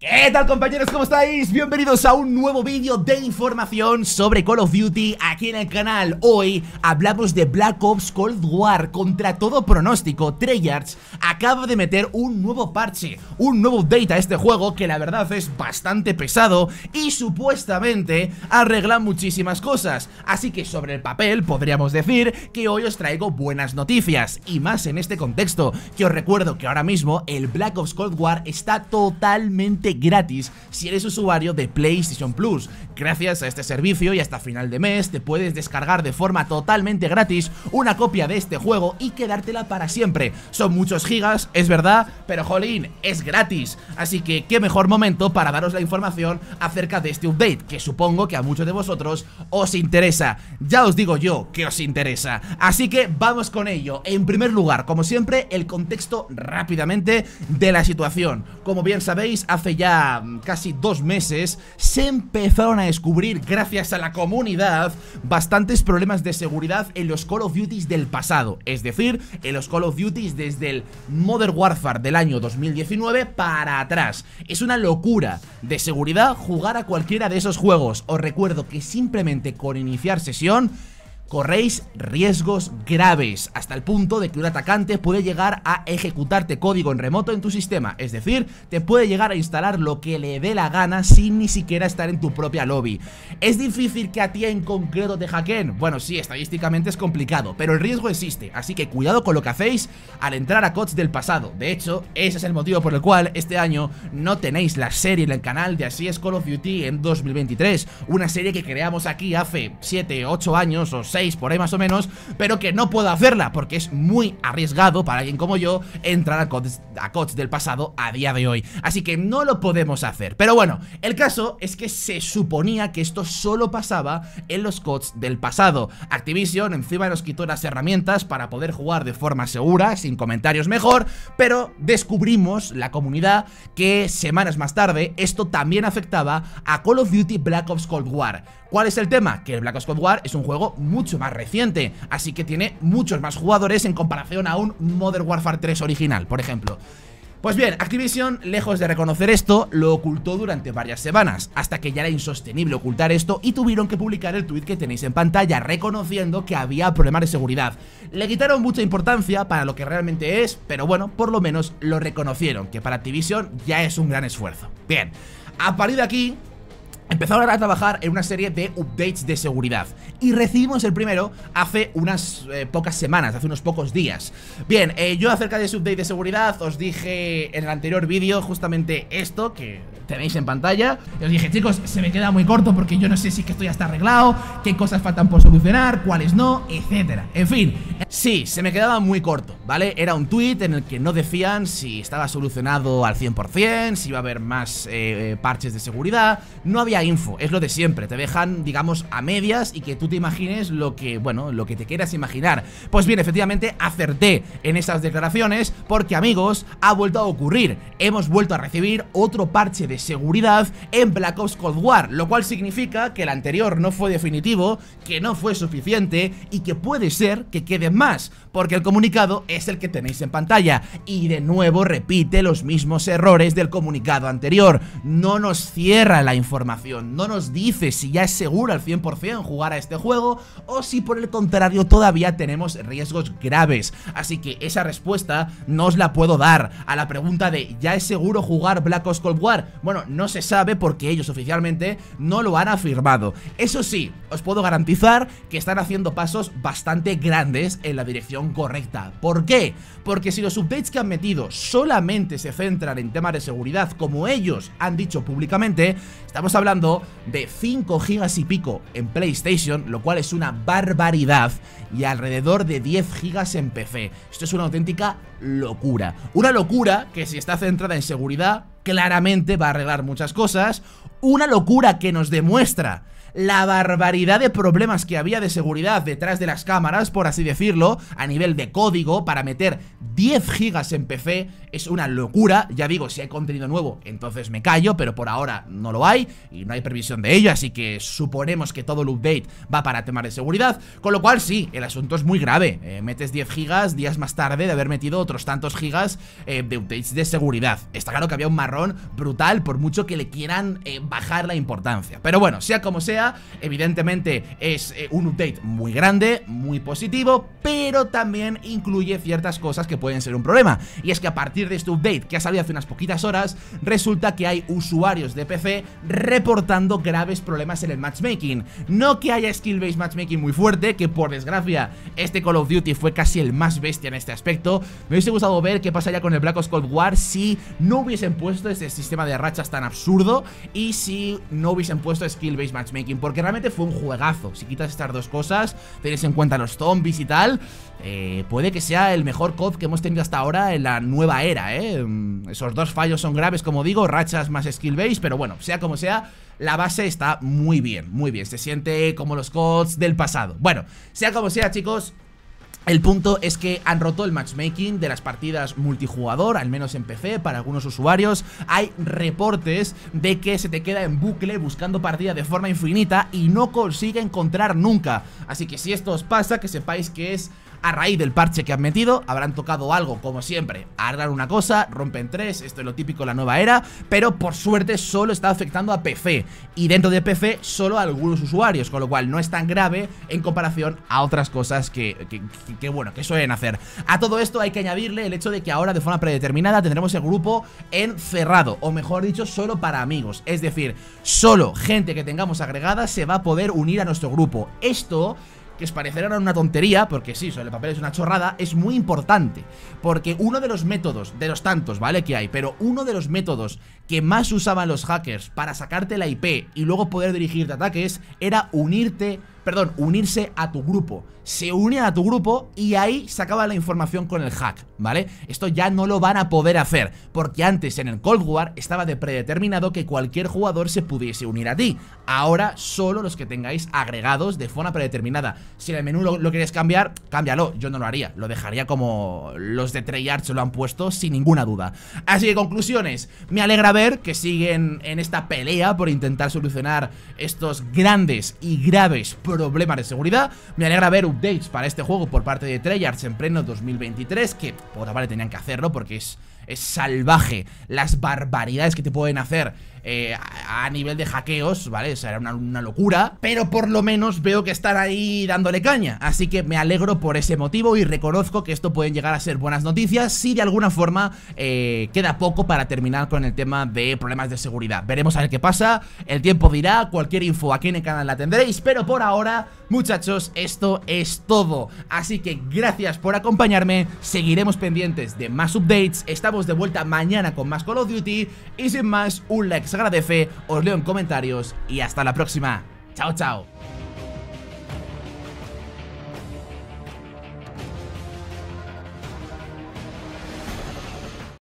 ¿Qué tal compañeros? ¿Cómo estáis? Bienvenidos a un nuevo vídeo de información sobre Call of Duty aquí en el canal Hoy hablamos de Black Ops Cold War Contra todo pronóstico, Treyarch acaba de meter un nuevo parche Un nuevo update a este juego que la verdad es bastante pesado Y supuestamente arregla muchísimas cosas Así que sobre el papel podríamos decir que hoy os traigo buenas noticias Y más en este contexto Que os recuerdo que ahora mismo el Black Ops Cold War está totalmente gratis si eres usuario de PlayStation Plus. Gracias a este servicio y hasta final de mes te puedes descargar de forma totalmente gratis una copia de este juego y quedártela para siempre. Son muchos gigas, es verdad, pero jolín, es gratis. Así que qué mejor momento para daros la información acerca de este update, que supongo que a muchos de vosotros os interesa. Ya os digo yo que os interesa. Así que vamos con ello. En primer lugar, como siempre, el contexto rápidamente de la situación. Como bien sabéis, hace ya casi dos meses se empezaron a descubrir, gracias a la comunidad, bastantes problemas de seguridad en los Call of Duty del pasado. Es decir, en los Call of Duty desde el Modern Warfare del año 2019 para atrás. Es una locura de seguridad jugar a cualquiera de esos juegos. Os recuerdo que simplemente con iniciar sesión corréis riesgos graves, hasta el punto de que un atacante puede llegar a ejecutarte código en remoto en tu sistema, es decir, te puede llegar a instalar lo que le dé la gana sin ni siquiera estar en tu propia lobby. ¿Es difícil que a ti en concreto te hackeen? Bueno, sí, estadísticamente es complicado, pero el riesgo existe, así que cuidado con lo que hacéis al entrar a CODs del pasado. De hecho, ese es el motivo por el cual este año no tenéis la serie en el canal de Así es Call of Duty en 2023, una serie que creamos aquí hace 7, 8 años o 6 por ahí más o menos, pero que no puedo hacerla porque es muy arriesgado para alguien como yo entrar a CODs, a del pasado a día de hoy. Así que no lo podemos hacer. Pero bueno, el caso es que se suponía que esto solo pasaba en los CODs del pasado. Activision encima nos quitó las herramientas para poder jugar de forma segura, sin comentarios mejor, pero descubrimos la comunidad que semanas más tarde esto también afectaba a Call of Duty Black Ops Cold War. ¿Cuál es el tema? Que el Black Ops Cold War es un juego mucho más reciente, así que tiene muchos más jugadores en comparación a un Modern Warfare 3 original, por ejemplo. Pues bien, Activision, lejos de reconocer esto, lo ocultó durante varias semanas, hasta que ya era insostenible ocultar esto y tuvieron que publicar el tweet que tenéis en pantalla, reconociendo que había problemas de seguridad. Le quitaron mucha importancia para lo que realmente es, pero bueno, por lo menos lo reconocieron, que para Activision ya es un gran esfuerzo. Bien, a partir de aquí, Empezaron a trabajar en una serie de updates de seguridad. Y recibimos el primero hace unas eh, pocas semanas, hace unos pocos días. Bien, eh, yo acerca de ese update de seguridad os dije en el anterior vídeo justamente esto que tenéis en pantalla. Y os dije, chicos, se me queda muy corto porque yo no sé si que esto ya está arreglado Qué cosas faltan por solucionar, cuáles no, etcétera En fin, sí, se me quedaba muy corto, ¿vale? Era un tweet en el que no decían si estaba solucionado al 100% Si iba a haber más eh, parches de seguridad. No había info, es lo de siempre, te dejan, digamos, a medias y que tú te imagines lo que, bueno, lo que te quieras imaginar. Pues bien, efectivamente, acerté en esas declaraciones porque, amigos, ha vuelto a ocurrir. Hemos vuelto a recibir otro parche de seguridad en Black Ops Cold War, lo cual significa que el anterior no fue definitivo, que no fue suficiente y que puede ser que quede más, porque el comunicado es el que tenéis en pantalla y de nuevo repite los mismos errores del comunicado anterior. No nos cierra la información no nos dice si ya es seguro al 100% jugar a este juego o si por el contrario todavía tenemos riesgos graves. Así que esa respuesta no os la puedo dar a la pregunta de ¿ya es seguro jugar Black Ops Cold War? Bueno, no se sabe porque ellos oficialmente no lo han afirmado. Eso sí, os puedo garantizar que están haciendo pasos bastante grandes en la dirección correcta. ¿Por qué? Porque si los updates que han metido solamente se centran en temas de seguridad como ellos han dicho públicamente, estamos hablando de 5 gigas y pico en PlayStation, lo cual es una barbaridad, y alrededor de 10 gigas en PC. Esto es una auténtica locura. Una locura que si está centrada en seguridad, claramente va a arreglar muchas cosas. Una locura que nos demuestra la barbaridad de problemas que había de seguridad detrás de las cámaras, por así decirlo, a nivel de código, para meter 10 gigas en PC, es una locura. Ya digo, si hay contenido nuevo, entonces me callo, pero por ahora no lo hay y no hay previsión de ello, así que suponemos que todo el update va para temas de seguridad, con lo cual sí, el asunto es muy grave. Eh, metes 10 gigas días más tarde de haber metido otros tantos gigas eh, de updates de seguridad. Está claro que había un marrón brutal, por mucho que le quieran eh, bajar la importancia. Pero bueno, sea como sea, evidentemente es un update muy grande, muy positivo, pero también incluye ciertas cosas que pueden ser un problema. Y es que a partir de este update que ha salido hace unas poquitas horas, resulta que hay usuarios de PC reportando graves problemas en el matchmaking. No que haya skill-based matchmaking muy fuerte, que por desgracia este Call of Duty fue casi el más bestia en este aspecto. Me hubiese gustado ver qué pasaría con el Black Ops Cold War si no hubiesen puesto este sistema de rachas tan absurdo y si no hubiesen puesto skill-based matchmaking, porque realmente fue un juegazo. Si quitas estas dos cosas, tenéis en cuenta los zombies y tal, eh, puede que sea el mejor COD que hemos tenido hasta ahora en la nueva era, ¿eh? Mm, esos dos fallos son graves, como digo, rachas más skill-based, pero bueno, sea como sea, la base está muy bien, muy bien, se siente como los CODs del pasado. Bueno, sea como sea, chicos, el punto es que han roto el matchmaking de las partidas multijugador, al menos en PC, para algunos usuarios. Hay reportes de que se te queda en bucle buscando partida de forma infinita y no consigue encontrar nunca. Así que si esto os pasa, que sepáis que es a raíz del parche que han metido, habrán tocado algo, como siempre, arreglar una cosa, rompen tres, esto es lo típico de la nueva era, pero por suerte solo está afectando a PC, y dentro de PC solo a algunos usuarios, con lo cual no es tan grave en comparación a otras cosas que, que, bueno, que suelen hacer. A todo esto hay que añadirle el hecho de que ahora de forma predeterminada tendremos el grupo encerrado, o mejor dicho, solo para amigos, es decir, solo gente que tengamos agregada se va a poder unir a nuestro grupo. Esto que os parecerá una tontería, porque sí, sobre el papel es una chorrada, es muy importante. Porque uno de los métodos, de los tantos, ¿vale? Que hay, pero uno de los métodos que más usaban los hackers para sacarte la IP y luego poder dirigirte ataques era unirte perdón, unirse a tu grupo. Se unían a tu grupo y ahí sacaba la información con el hack, ¿vale? Esto ya no lo van a poder hacer, porque antes en el Cold War estaba de predeterminado que cualquier jugador se pudiese unir a ti. Ahora solo los que tengáis agregados de forma predeterminada. Si en el menú lo, quieres cambiar, cámbialo. Yo no lo haría, lo dejaría como los de Treyarch lo han puesto sin ninguna duda. Así que conclusiones, me alegra ver que siguen en esta pelea por intentar solucionar estos grandes y graves problemas problemas de seguridad. Me alegra ver updates para este juego por parte de Treyarch en pleno 2023, que por otra parte tenían que hacerlo porque es, es salvaje. Las barbaridades que te pueden hacer eh, a, nivel de hackeos, ¿vale? O sea, era una, locura, pero por lo menos veo que están ahí dándole caña, así que me alegro por ese motivo y reconozco que esto pueden llegar a ser buenas noticias si de alguna forma eh, queda poco para terminar con el tema de problemas de seguridad. Veremos a ver qué pasa, el tiempo dirá, cualquier info aquí en el canal la tendréis, pero por ahora, muchachos, esto es todo, así que gracias por acompañarme, seguiremos pendientes de más updates, de vuelta mañana con más Call of Duty y sin más, un like se agradece, os leo en comentarios y hasta la próxima. Chao, chao.